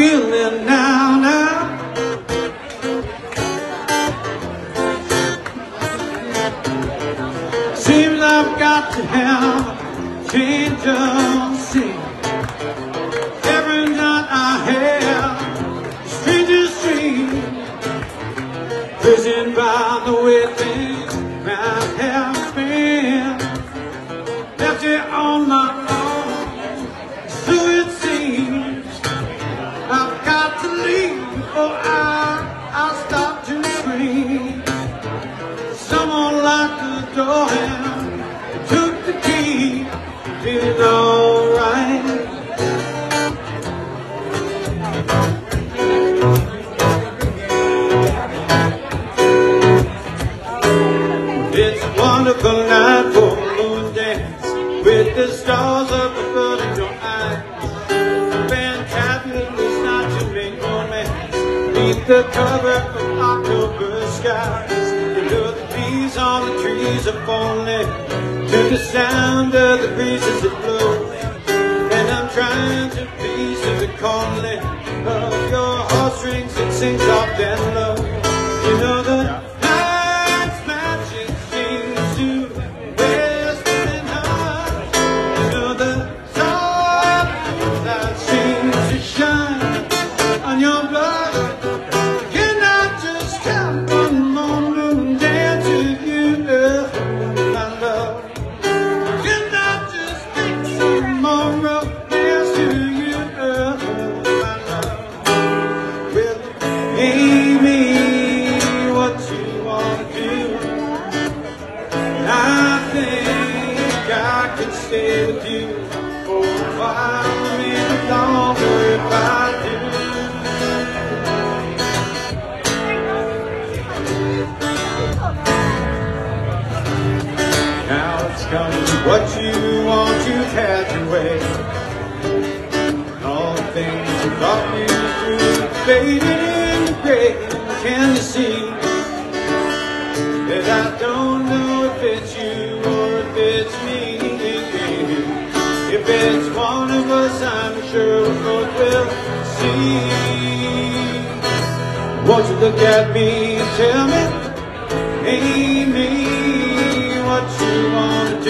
feeling now, now? Seems I've got to have a change of scene. Every night I have a strangest dream. Prison by the way things I, I'll start to scream. Someone locked the door and took the key. It's alright. It's a wonderful night for a moon dance with the stars up the cover of October skies. The bees on the trees are falling to the sound of the breezes that blow. And I'm trying to please to the calling of your heartstrings that sings soft and stay with you for a while, longer if I do. Now it's come what you want, you've had your way. All the things you brought me through faded in the gray. Can you see that I don't know if it's you it's one of us, I'm sure both will see. Won't you look at me tell me, Amy, what you want